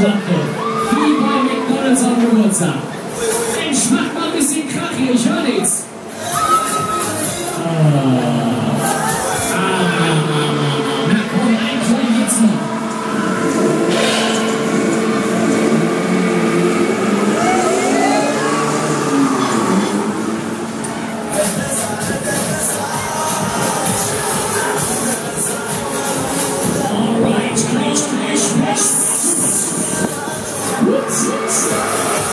Schwanke. Wie bei McDonalds am Geburtstag. Ein Schwanke.